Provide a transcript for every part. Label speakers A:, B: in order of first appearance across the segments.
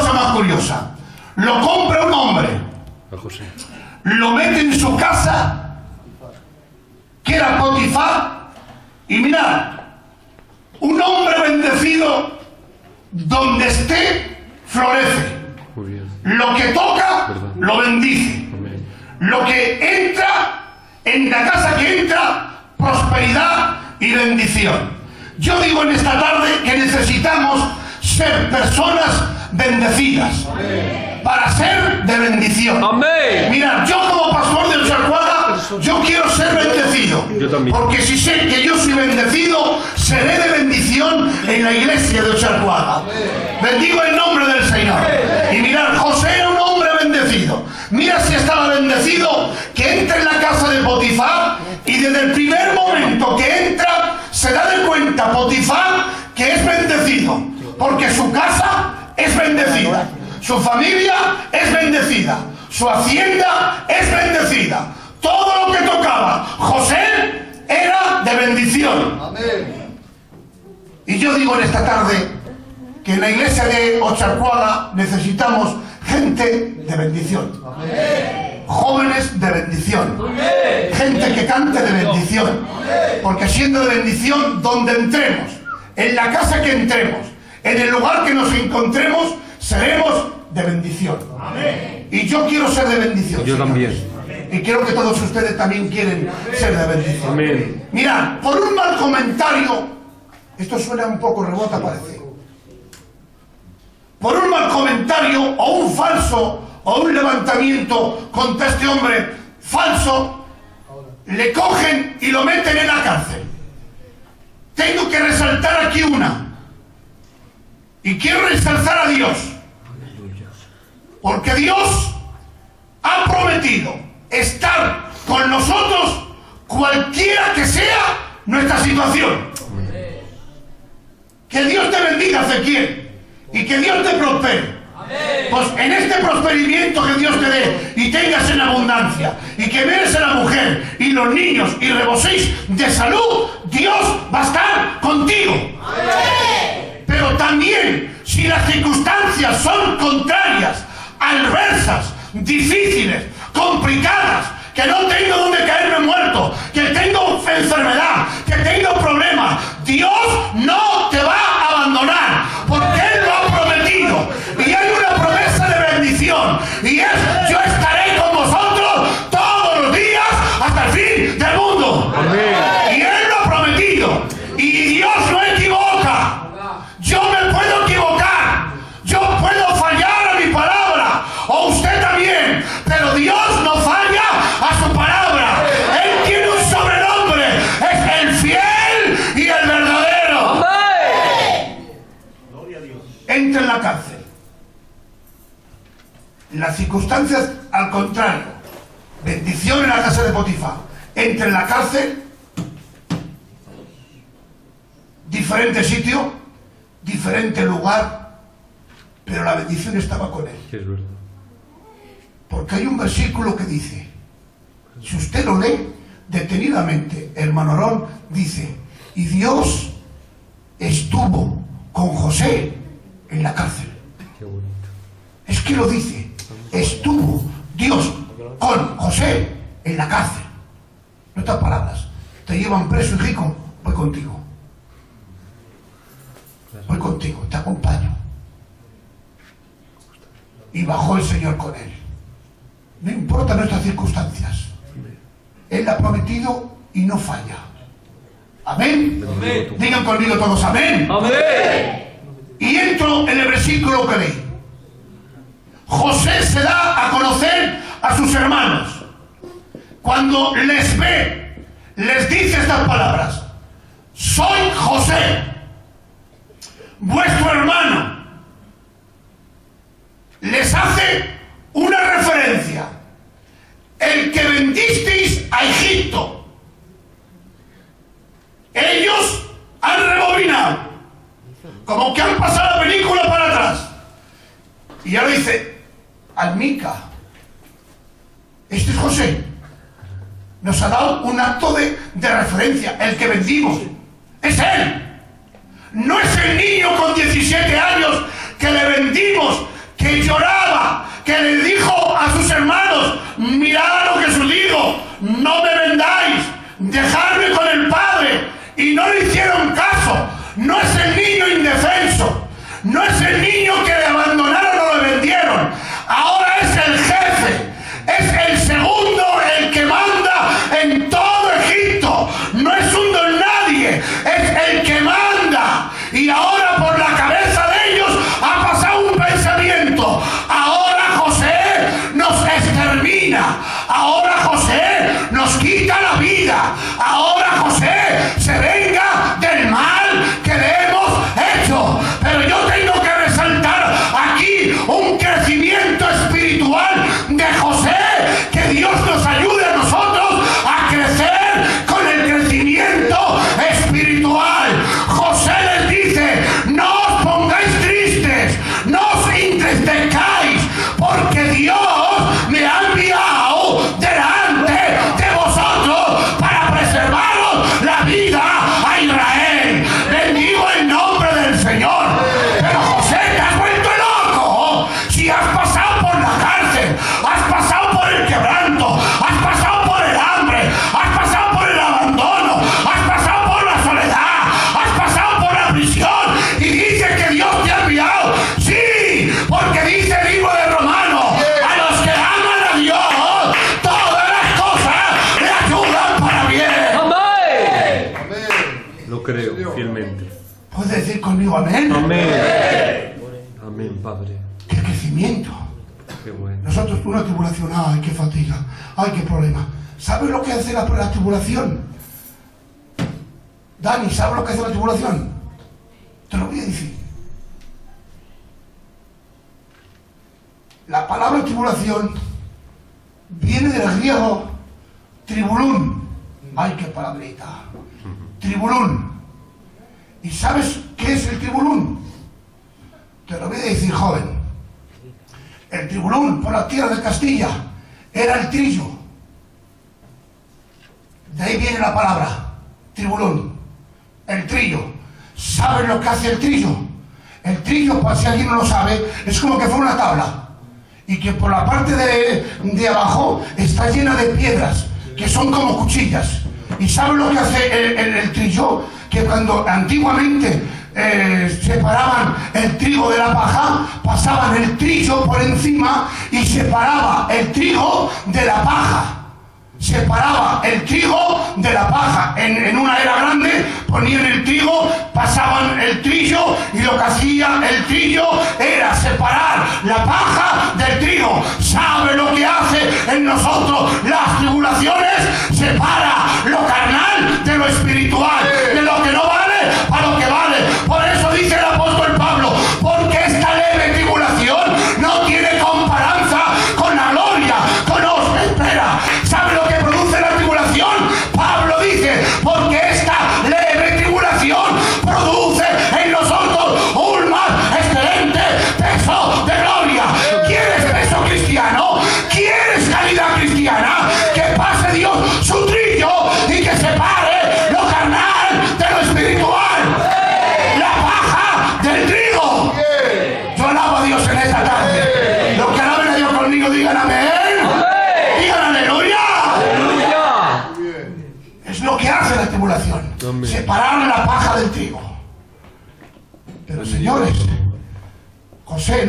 A: cosa más curiosa. Lo compra un hombre, lo mete en su casa, que era Potifar, y mirad, un hombre bendecido, donde esté, florece. Lo que toca, lo bendice. Lo que entra, en la casa que entra, prosperidad y bendición. Yo digo en esta tarde que necesitamos ser personas bendecidas para ser de bendición.
B: Amén.
A: Mira, yo como pastor de Ocharcuaga, yo quiero ser bendecido.
B: Yo también.
A: Porque si sé que yo soy bendecido, seré de bendición en la iglesia de Ocharcuaga. Bendigo el nombre del Señor. Y mirad, José era un hombre bendecido. Mira si estaba bendecido, que entra en la casa de Potifar y desde el primer momento que entra, se da de cuenta Potifar que es bendecido. Porque su casa es bendecida. Su familia es bendecida. Su hacienda es bendecida. Todo lo que tocaba José era de bendición. Y yo digo en esta tarde que en la iglesia de Ocharcuaga necesitamos gente de bendición. Jóvenes de bendición. Gente que cante de bendición. Porque siendo de bendición, donde entremos, en la casa que entremos, en el lugar que nos encontremos, seremos de bendición. Y yo quiero ser de bendición.
B: Yo
A: señores.
B: también.
A: Y creo que todos ustedes también quieren ser de bendición.
B: Amén.
A: Mirad, por un mal comentario, esto suena un poco rebota, parece. Por un mal comentario o un falso o un levantamiento contra este hombre falso, le cogen y lo meten en la cárcel. Tengo que resaltar aquí una. Y quiero resaltar a Dios. Porque Dios ha prometido estar con nosotros cualquiera que sea nuestra situación. Que Dios te bendiga, Ezequiel, y que Dios te prospere. Pues en este prosperimiento que Dios te dé y tengas en abundancia y que veas a la mujer y los niños y reboséis de salud, Dios va a estar contigo. Pero también si las circunstancias son contrarias, adversas, difíciles, complicadas, que no tengo donde caerme muerto, que tengo enfermedad, que tengo problemas, Dios no Las circunstancias al contrario. Bendición en la casa de Potifar. Entra en la cárcel. Diferente sitio. Diferente lugar. Pero la bendición estaba con él.
B: Que es verdad.
A: Porque hay un versículo que dice, si usted lo lee detenidamente, el Manorón dice, y Dios estuvo con José en la cárcel.
B: Qué bonito.
A: Es que lo dice, José en la cárcel. En otras palabras, te llevan preso, hijico, voy contigo. Voy contigo, te acompaño. Y bajó el Señor con él. No importa nuestras circunstancias. Él ha prometido y no falla. Amén.
B: Amén.
A: Digan conmigo todos amén.
B: Amén.
A: Y entro en el versículo que leí. José se da a conocer a sus hermanos. Cuando les ve, les dice estas palabras. Soy José, vuestro hermano. El
C: Padre.
A: Qué crecimiento.
C: Qué bueno.
A: Nosotros una tribulación, ay, qué fatiga, ay, qué problema. ¿Sabes lo que hace la, la tribulación? Dani, ¿sabes lo que hace la tribulación? Te lo voy a decir. La palabra tribulación viene del griego tribulún. Ay, qué palabrita. Tribulún. ¿Y sabes qué es el tribulún? Te lo voy a decir, joven. El tribulón por la tierra de Castilla era el trillo. De ahí viene la palabra, tribulón. El trillo. ¿Saben lo que hace el trillo? El trillo, para si alguien no lo sabe, es como que fue una tabla. Y que por la parte de, de abajo está llena de piedras, que son como cuchillas. ¿Y saben lo que hace el- el trillo? Que cuando antiguamente eh, separaban el trigo de la paja, pasaban el trillo por encima y separaba el trigo de la paja. Separaba el trigo de la paja. En, en una era grande ponían el trigo, pasaban el trillo y lo que hacía el trillo era separar la paja del trigo. ¿Sabe lo que hace en nosotros las tribulaciones? Separa lo carnal de lo espiritual, de lo que no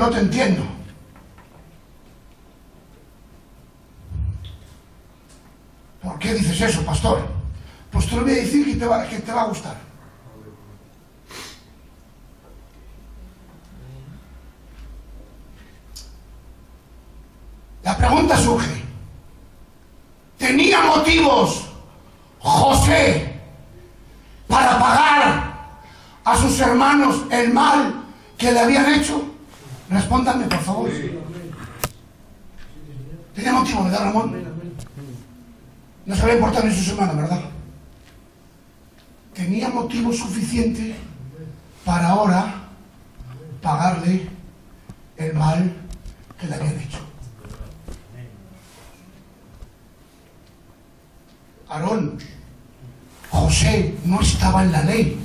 A: no te entiendo. ¿Por qué dices eso, pastor? Pues te lo voy a decir que te va, te va a gustar. La pregunta surge. ¿Tenía motivos José para pagar a sus hermanos el mal que le habían hecho? Respóndanme, por favor. Tenía motivo, ¿verdad, Ramón? No se le importar ni sus hermanos, ¿verdad? Tenía motivo suficiente para ahora pagarle el mal que le habían hecho. Aarón, José no estaba en la ley.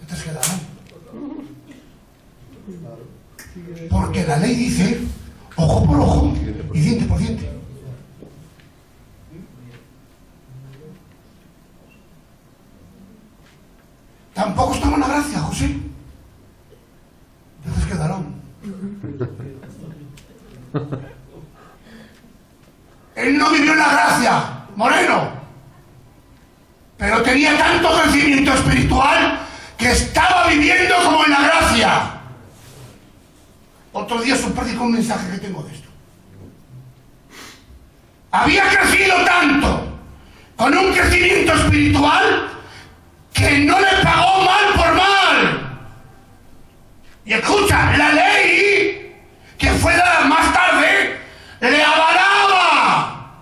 A: ¿Qué te has quedado? Porque la ley dice ojo por ojo y diente por diente. Tampoco estaba en la gracia, José. Entonces quedarán. Él no vivió en la gracia, Moreno. Pero tenía tanto crecimiento espiritual que estaba viviendo como en la gracia. Otro día os predico un mensaje que tengo de esto. Había crecido tanto, con un crecimiento espiritual, que no le pagó mal por mal. Y escucha, la ley que fue dada más tarde le avalaba.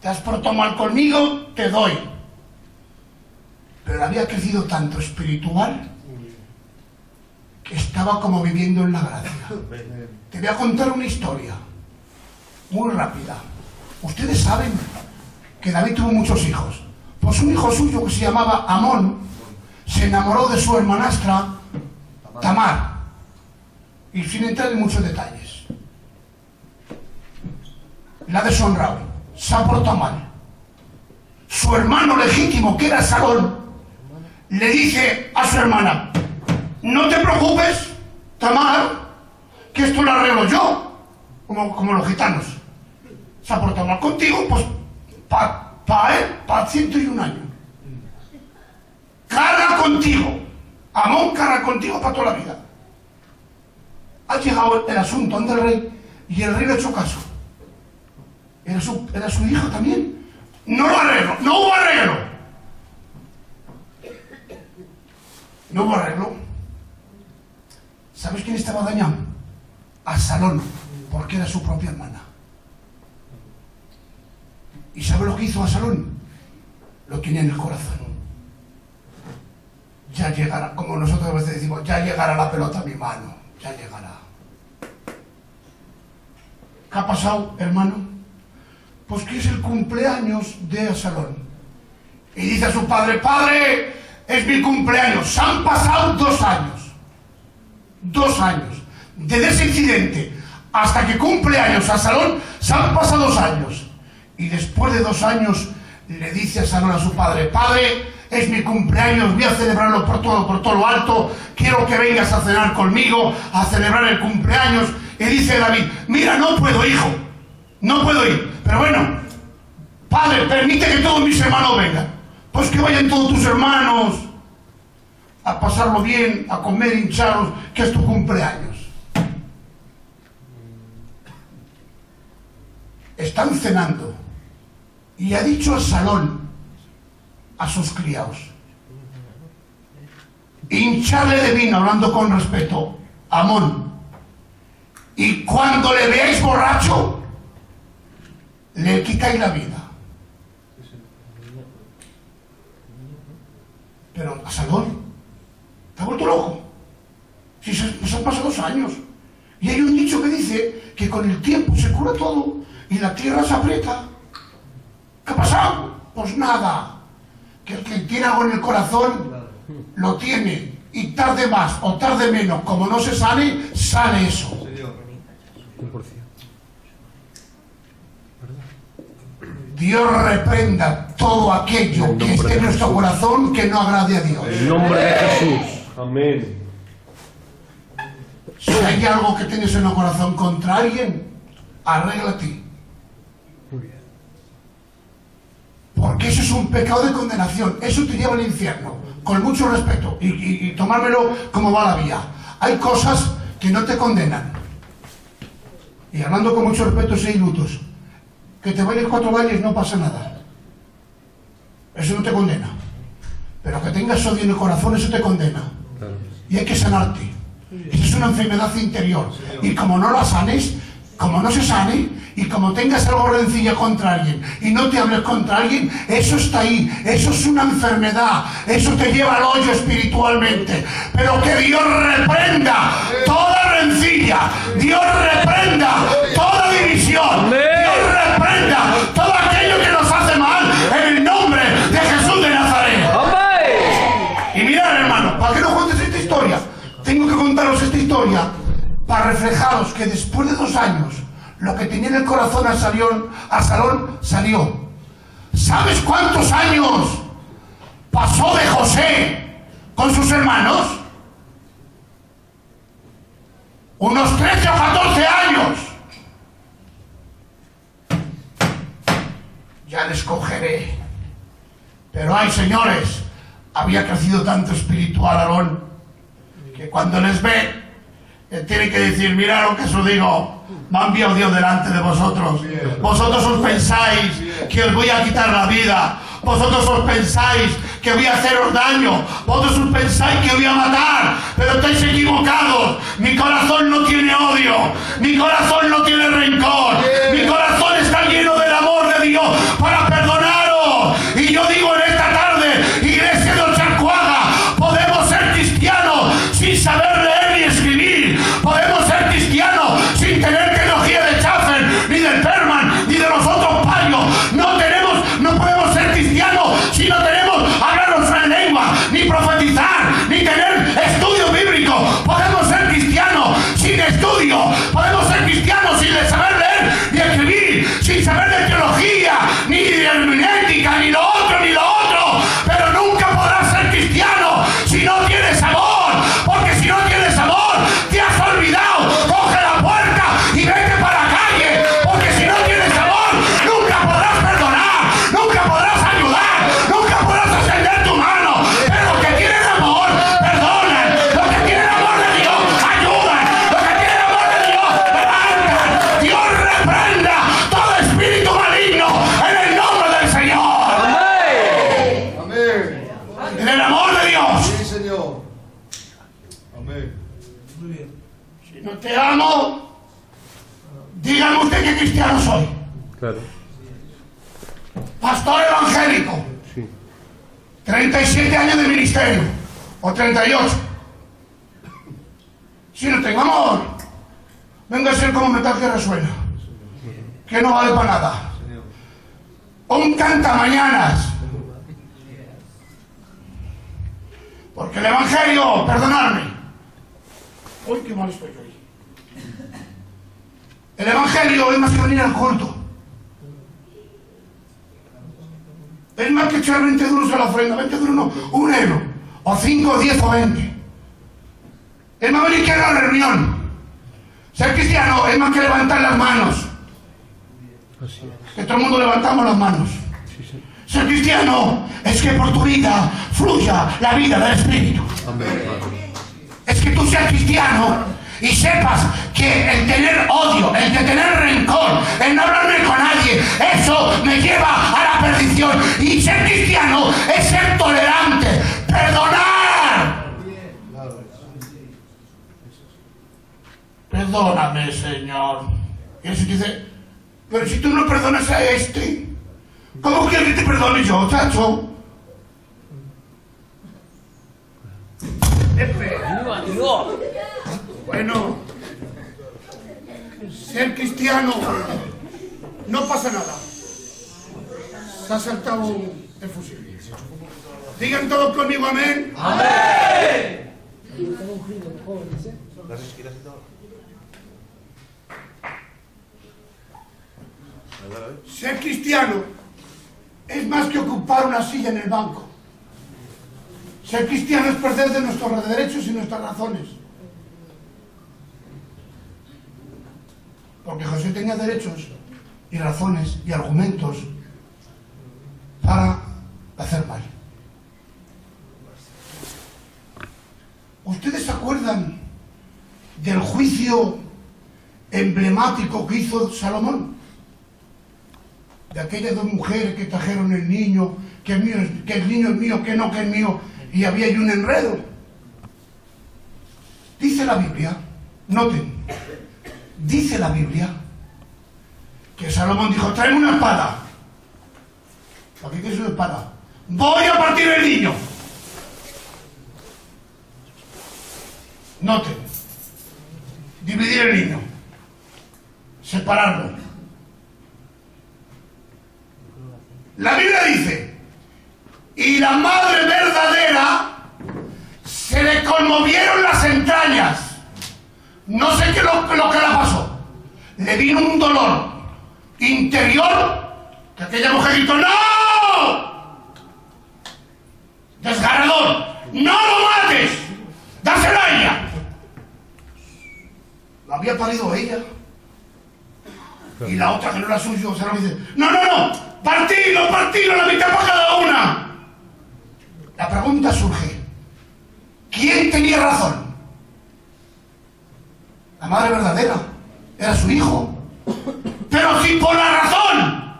A: Te has portado mal conmigo, te doy. Pero había crecido tanto espiritual que estaba como viviendo en la gracia. Te voy a contar una historia muy rápida. Ustedes saben que David tuvo muchos hijos. Pues un hijo suyo que se llamaba Amón se enamoró de su hermanastra Tamar. Y sin entrar en muchos detalles. La deshonrado. Se ha portado mal. Su hermano legítimo, que era Salón, le dice a su hermana, no te preocupes, Tamar, que esto lo arreglo yo, como, como los gitanos. Se ha portado mal contigo, pues para pa él, para ciento y un año. Carga contigo. Amón carga contigo para toda la vida. Ha llegado el asunto ante el rey y el rey le ha hecho caso. Era su, era su hijo también. No lo arreglo, no hubo arreglo. No hubo arreglo. ¿Sabes quién estaba dañado? A Salón, porque era su propia hermana. ¿Y sabe lo que hizo a Salón? Lo tenía en el corazón. Ya llegará, como nosotros a veces decimos, ya llegará la pelota a mi mano, ya llegará. ¿Qué ha pasado, hermano? Pues que es el cumpleaños de Asalón. Y dice a su padre, padre, es mi cumpleaños. Se han pasado dos años. Dos años. Desde ese incidente hasta que cumple años Asalón, se han pasado dos años. Y después de dos años le dice a Salón a su padre, padre, es mi cumpleaños, voy a celebrarlo por todo, por todo lo alto, quiero que vengas a cenar conmigo, a celebrar el cumpleaños. Y dice David, mira, no puedo, hijo, no puedo ir, pero bueno, padre, permite que todos mis hermanos vengan. Pues que vayan todos tus hermanos a pasarlo bien, a comer hinchados, que es tu cumpleaños. Están cenando y ha dicho a Salón, a sus criados, hincharle de vino, hablando con respeto, Amón. Y cuando le veáis borracho, le quitáis la vida. Pero a Salón, ha vuelto loco. Si se, nos han pasado dos años. Y hay un dicho que dice que con el tiempo se cura todo y la tierra se aprieta. ¿Qué ha pasado? Pues nada. Que el que tiene algo en el corazón lo tiene. Y tarde más o tarde menos, como no se sale, sale eso.
C: 100%.
A: Dios reprenda todo aquello que esté en nuestro corazón que no agrade a Dios.
C: En nombre de Jesús. Amén.
A: Si hay algo que tienes en el corazón contra alguien, arréglate. Porque eso es un pecado de condenación. Eso te lleva al infierno. Con mucho respeto. Y, y- y tomármelo como va la vía. Hay cosas que no te condenan. Y hablando con mucho respeto, seis lutos. Que te bailes cuatro bailes no pasa nada. Eso no te condena. Pero que tengas odio en el corazón, eso te condena.
C: Claro.
A: y hay que sanarte. Esa es una enfermedad interior. Y como no la sanes, como no se sane, y como tengas algo rencilla contra alguien y no te hables contra alguien, eso está ahí. Eso es una enfermedad. Eso te lleva al hoyo espiritualmente. Pero que Dios reprenda toda rencilla. Dios reprenda toda división. Contaros esta historia para reflejaros que después de dos años, lo que tenía en el corazón a Salón, salió. ¿Sabes cuántos años pasó de José con sus hermanos? Unos 13 o 14 años. Ya les cogeré. Pero ay, señores, había crecido tanto espiritual Aarón que cuando les ve, él tiene que decir, mira lo que os digo, me ha enviado Dios delante de vosotros. Vosotros os pensáis que os voy a quitar la vida. Vosotros os pensáis que voy a haceros daño. Vosotros os pensáis que voy a matar. Pero estáis equivocados. Mi corazón no tiene odio. Mi corazón no tiene rencor. Mi corazón 37 años de ministerio. O 38. Si no tengo amor, venga a ser como metal que resuena. Que no vale para nada. Un cantamañanas. Porque el evangelio, perdonadme. Uy, qué mal estoy hoy. El evangelio es más que venir al culto. Es más que echar 20 duros a la ofrenda, 20 duros no, un euro, o 5, 10 o 20. Es más venir que a la reunión. Ser cristiano es más que levantar las manos. Que todo el mundo levantamos las manos. Ser cristiano es que por tu vida fluya la vida del Espíritu. Es que tú seas cristiano y sepas que el tener odio, el de tener rencor, el no hablarme con nadie, eso me lleva a la perdición. Y ser cristiano es ser tolerante, perdonar. Perdóname, Señor. Y se dice, pero si tú no perdonas a este, ¿cómo quieres que te perdone yo, chacho? Espera. Bueno, ser cristiano no pasa nada. Se ha saltado el fusil. Digan todos conmigo amén. Ser cristiano es más que ocupar una silla en el banco. Ser cristiano es perder de nuestros derechos y nuestras razones. Porque José tenía derechos y razones y argumentos para hacer mal. ¿Ustedes se acuerdan del juicio emblemático que hizo Salomón? De aquellas dos mujeres que trajeron el niño, que el, mío que el niño es mío, que no, que es mío, y había ahí un enredo. Dice la Biblia, noten, dice la Biblia que Salomón dijo, tráeme una espada. ¿Para qué quieres una espada? Voy a partir el niño. Noten, dividir el niño, separarlo. La Biblia dice, y la madre verdadera se le conmovieron las entrañas. No sé qué lo, lo que le pasó. Le vino un dolor interior que aquella mujer gritó, ¡No! ¡Desgarrador! ¡No lo mates! ¡Dásela a ella! La había parido ella. Y la otra que no era suyo, se me dice, no, no, no, partilo, partilo, la mitad para cada una. La pregunta surge, ¿quién tenía razón? La madre verdadera, era su hijo. Pero si por la razón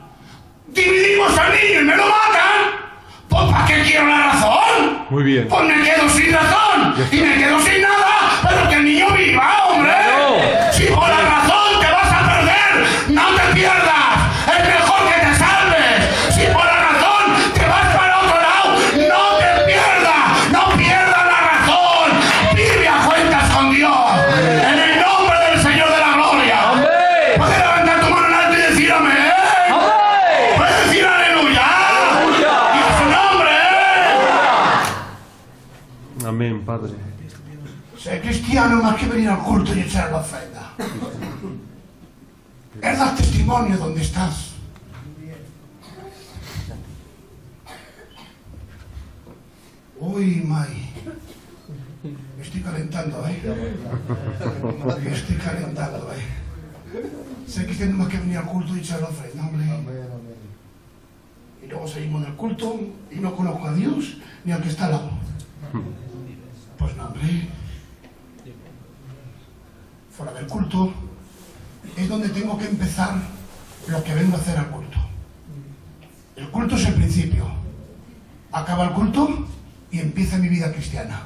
A: dividimos al niño y me lo matan, pues ¿para qué quiero la razón?
C: Muy bien.
A: Pues me quedo sin razón y me quedo sin nada, pero que el niño viva,
C: Padre.
A: Ser cristiano más que venir al culto y echar la ofrenda. Es dar testimonio donde estás. Uy, May. Me estoy calentando, ¿eh? Me estoy calentando, ¿eh? Ser cristiano más que venir al culto y echar la ofrenda, hombre. Y luego seguimos del culto y no conozco a Dios ni al que está al lado. Pues no, hombre. Fuera del culto es donde tengo que empezar lo que vengo a hacer al culto. El culto es el principio. Acaba el culto y empieza mi vida cristiana.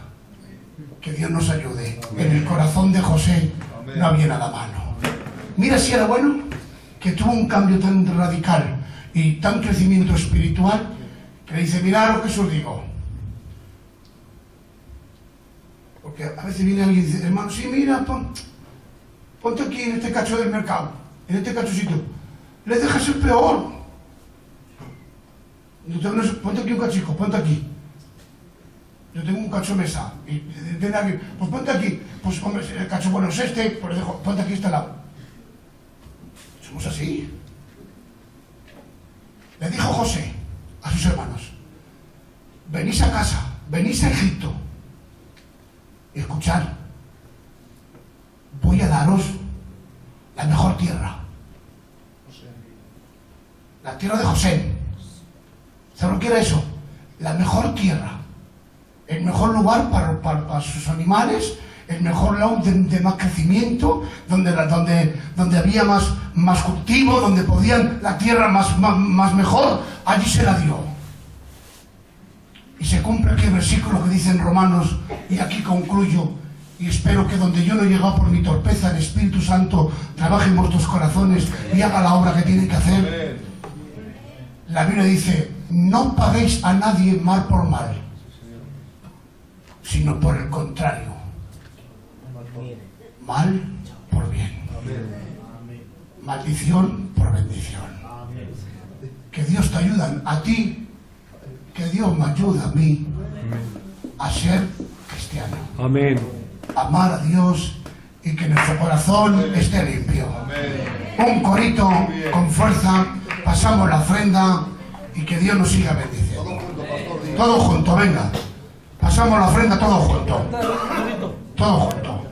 A: Que Dios nos ayude. En el corazón de José no había nada malo. Mira si era bueno que tuvo un cambio tan radical y tan crecimiento espiritual que le dice, mirad lo que os digo. Porque a veces viene alguien y dice, hermano, sí, mira, pon- ponte aquí en este cacho del mercado, en este cachocito. Le dejas el peor. Ponte aquí un cachico, ponte aquí. Yo tengo un cacho mesa. Y alguien, pues ponte aquí. Pues hombre, el cacho bueno es este, pues le dejo, ponte aquí este lado. Somos así. Le dijo José a sus hermanos, venís a casa, venís a Egipto escuchar, voy a daros la mejor tierra. La tierra de José. ¿Saben lo que era eso? La mejor tierra. El mejor lugar para, para- sus animales, el mejor lado de, de más crecimiento, donde, donde, donde había más, más cultivo, donde podían la tierra más, más, más mejor, allí se la dio. Y se cumple aquel versículo que dice en Romanos, y aquí concluyo, y espero que donde yo no he llegado por mi torpeza, el Espíritu Santo trabaje en vuestros corazones y haga la obra que tiene que hacer. La Biblia dice, no paguéis a nadie mal por mal, sino por el contrario, mal por bien, maldición por bendición. Que Dios te ayude a ti, que Dios me ayude a mí a ser cristiano,
C: Amén.
A: amar a Dios y que nuestro corazón esté limpio. Un corito con fuerza, pasamos la ofrenda y que Dios nos siga bendiciendo. Todo junto, venga. Pasamos la ofrenda todo junto. Todo junto.